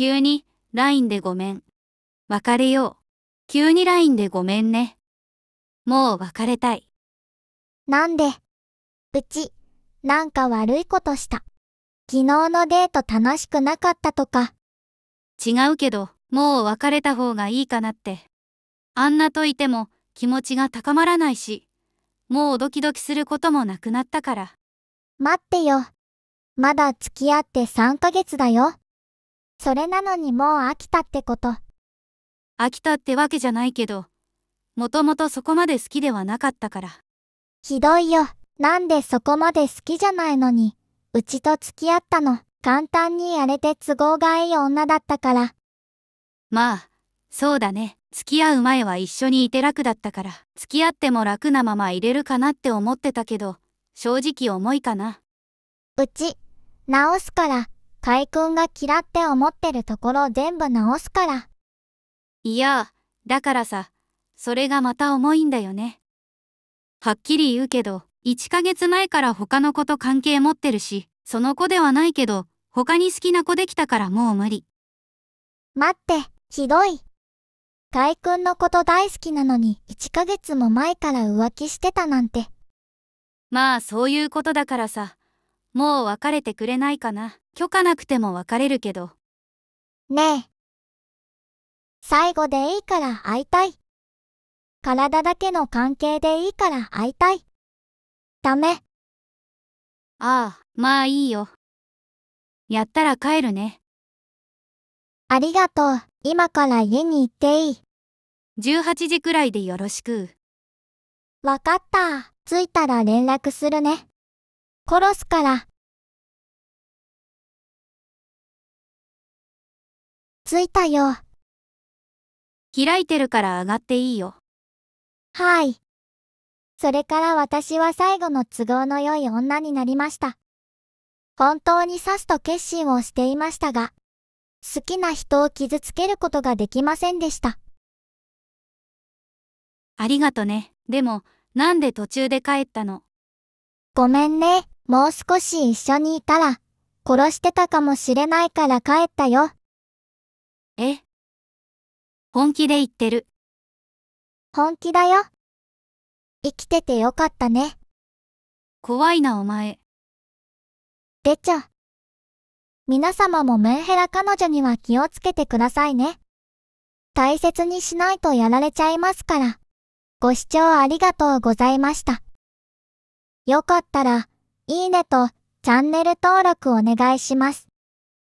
急に LINE でごめん。別れよう。急に LINE でごめんね。もう別れたい。なんで？うち、なんか悪いことした。昨日のデート楽しくなかったとか、違うけど、もう別れた方がいいかなって。あんなといても気持ちが高まらないし、もうドキドキすることもなくなったから。待ってよ。まだ付き合って3ヶ月だよ。それなのにもう飽きたってこと。飽きたってわけじゃないけど、もともとそこまで好きではなかったから。ひどいよ。なんでそこまで好きじゃないのに、うちと付き合ったの。簡単にやれて都合がいい女だったから。まあ、そうだね。付き合う前は一緒にいて楽だったから、付き合っても楽なまま入れるかなって思ってたけど、正直重いかな。うち、直すから、カイくんが嫌って思ってるところ全部直すから。いや、だからさ、それがまた重いんだよね。はっきり言うけど、1ヶ月前から他の子と関係持ってるし、その子ではないけど、他に好きな子できたからもう無理。待って、ひどい。カイくんのこと大好きなのに1ヶ月も前から浮気してたなんて。まあそういうことだからさ、もう別れてくれないかな。許可なくても別れるけど。ねえ。最後でいいから会いたい。体だけの関係でいいから会いたい。ダメ。ああ、まあいいよ。やったら帰るね。ありがとう。今から家に行っていい。18時くらいでよろしく。わかった。着いたら連絡するね。殺すから。着いたよ。開いてるから上がっていいよ。はい。それから私は最後の都合の良い女になりました。本当に刺すと決心をしていましたが、好きな人を傷つけることができませんでした。ありがとね。でも、なんで途中で帰ったの？ごめんね。もう少し一緒にいたら、殺してたかもしれないから帰ったよ。え？本気で言ってる。本気だよ。生きててよかったね。怖いなお前。でちゃ。皆様もメンヘラ彼女には気をつけてくださいね。大切にしないとやられちゃいますから。ご視聴ありがとうございました。よかったら、いいねとチャンネル登録お願いします。